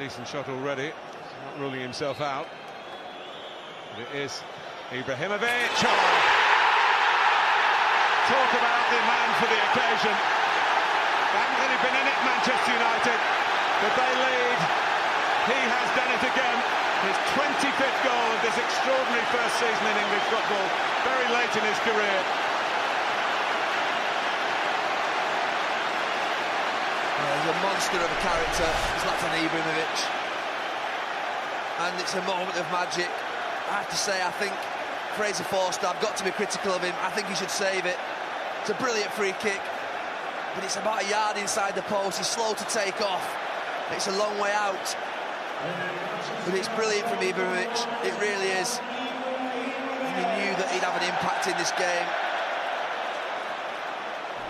decent shot already. Not ruling himself out. But it is Ibrahimovic. Oh. Talk about the man for the occasion. They haven't really been in it, Manchester United, but they lead. He has done it again. His 25th goal of this extraordinary first season in English football, very late in his career. A monster of a character, Zlatan Ibrahimovic. And it's a moment of magic. I have to say, I think Fraser Forster, I've got to be critical of him. I think he should save it. It's a brilliant free kick, but it's about a yard inside the post. He's slow to take off. It's a long way out. But it's brilliant from Ibrahimovic. It really is. And he knew that he'd have an impact in this game.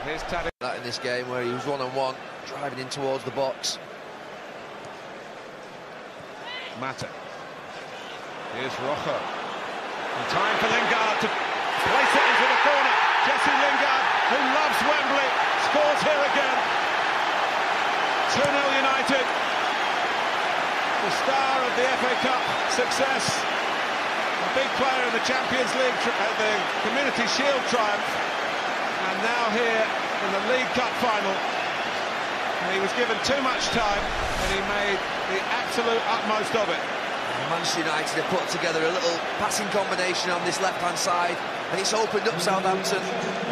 Here's Tadic. In this game where he was one-on-one, -on -one, driving in towards the box. Mata. Here's Rojo. And time for Lingard to place it into the corner. Jesse Lingard, who loves Wembley, scores here again. 2-0 United. The star of the FA Cup success. A big player in the Champions League, uh, the Community Shield triumph. And now here in the League Cup final. And he was given too much time and he made the absolute utmost of it. Manchester United have put together a little passing combination on this left-hand side and it's opened up Southampton.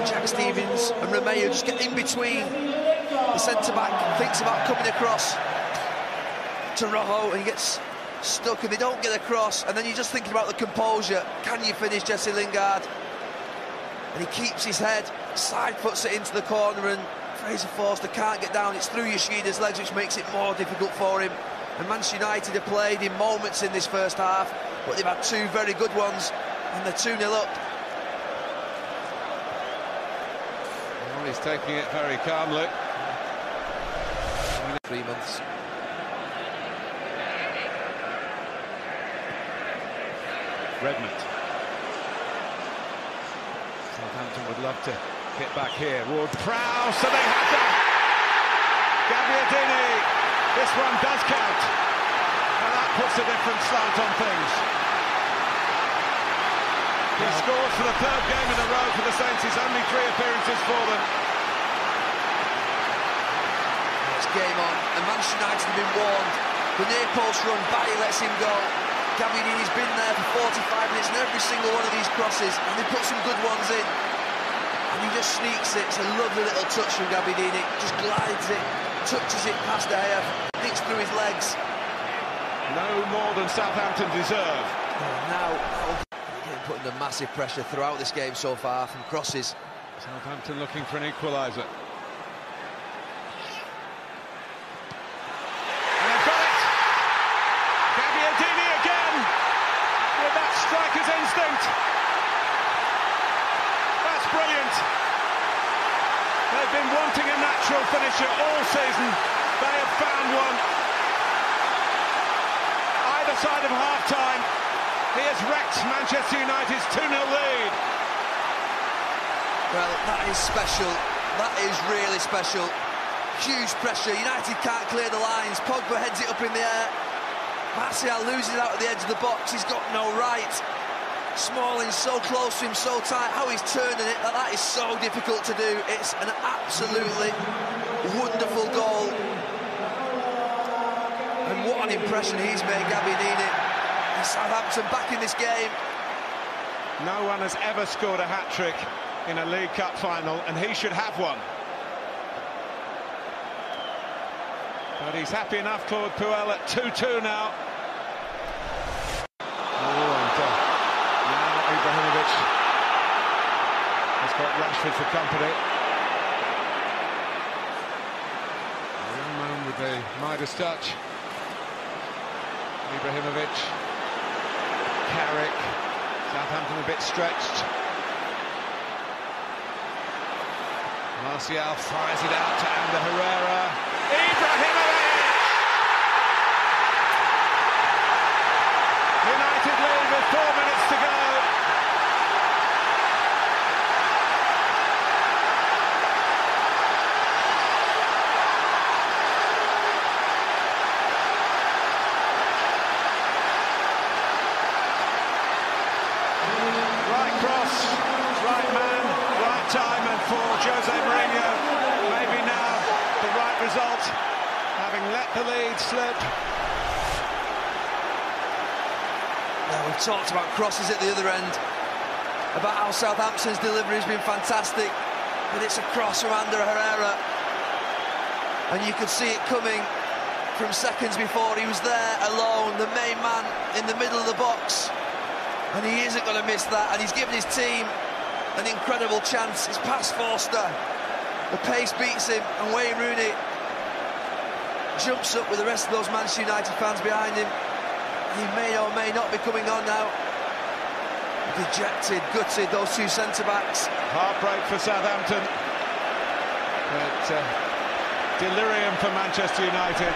Jack Stephens and Romeu just get in between. The centre-back thinks about coming across to Rojo and he gets stuck and they don't get across and then you're just thinking about the composure. Can you finish Jesse Lingard? And he keeps his head, side puts it into the corner and Fraser Forster can't get down. It's through Yoshida's legs which makes it more difficult for him. And Manchester United have played in moments in this first half, but they've had two very good ones, and they're 2-0 up. Well, he's taking it very calmly. Three months. Redmond. Southampton would love to get back here. Ward-Prowse, so they have done. Gabbiadini, this one does count. And that puts a different slant on things. He scores for the third game in a row for the Saints. He's only three appearances for them. It's game on, and Manchester United have been warned. The near post run, Bailly lets him go. Gabbiadini's been there for 45 minutes in every single one of these crosses, and they put some good ones in. And he just sneaks it. It's a lovely little touch from Gabbiadini. Just glides it, touches it past Gea, nicks through his legs. No more than Southampton deserve. now, getting put under massive pressure throughout this game so far from crosses. Southampton looking for an equaliser. And they've got it! Gabbiadini again! With that striker's instinct. That's brilliant. They've been wanting a natural finisher all season. They have found one. Either side of half-time, he has wrecked Manchester United's 2-0 lead. Well, that is special. That is really special. Huge pressure. United can't clear the lines. Pogba heads it up in the air. Martial loses out at the edge of the box. He's got no right. Smalling so close to him, so tight. How he's turning it, that is so difficult to do. It's an absolutely wonderful goal. And what an impression he's made, Gabbiadini. And Southampton back in this game. No one has ever scored a hat-trick in a League Cup final, and he should have one. But he's happy enough, Claude Puel, at 2-2 now. Ibrahimovic has got Rashford for company. A young man with the Midas touch. Ibrahimovic. Carrick. Southampton a bit stretched. Martial fires it out to Ander Herrera. Ibrahimovic! United lead with four minutes to go. Jose Mourinho. Maybe now the right result, having let the lead slip. Now, we've talked about crosses at the other end, about how Southampton's delivery has been fantastic, but it's a cross from Ander Herrera. And you could see it coming from seconds before. He was there alone, the main man in the middle of the box. And he isn't going to miss that. And he's given his team an incredible chance. It's past Forster. The pace beats him, and Wayne Rooney jumps up with the rest of those Manchester United fans behind him. He may or may not be coming on now. Dejected, gutted, those two centre-backs. Heartbreak for Southampton. But uh, delirium for Manchester United.